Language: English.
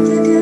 da